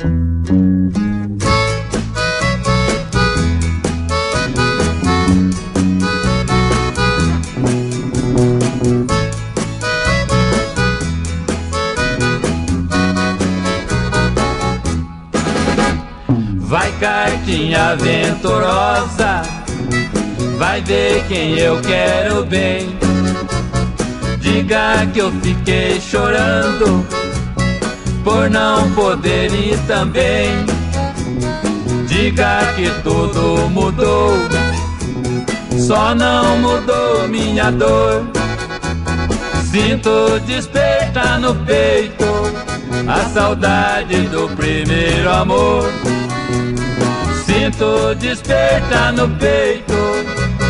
Vai cartinha venturosa, vai ver quem eu quero bem. Diga que eu fiquei chorando não poder ir também. Diga que tudo mudou, só não mudou minha dor. Sinto despertar no peito a saudade do primeiro amor. Sinto despertar no peito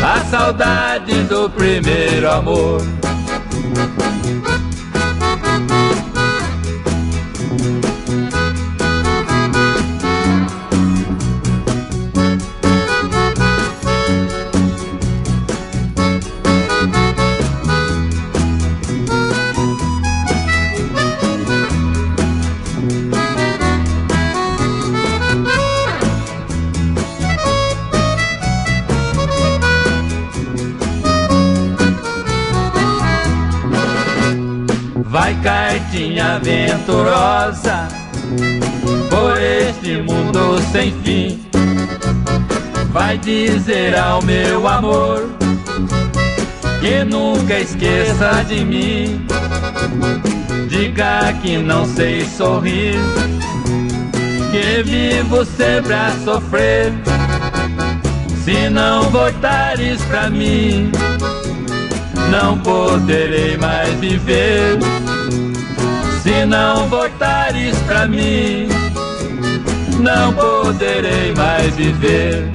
a saudade do primeiro amor. Vai cartinha venturosa por este mundo sem fim. Vai dizer ao meu amor que nunca esqueça de mim. Diga que não sei sorrir, que vivo sempre a sofrer. Se não voltares pra mim, não poderei mais viver. Se não voltares pra mim, não poderei mais viver.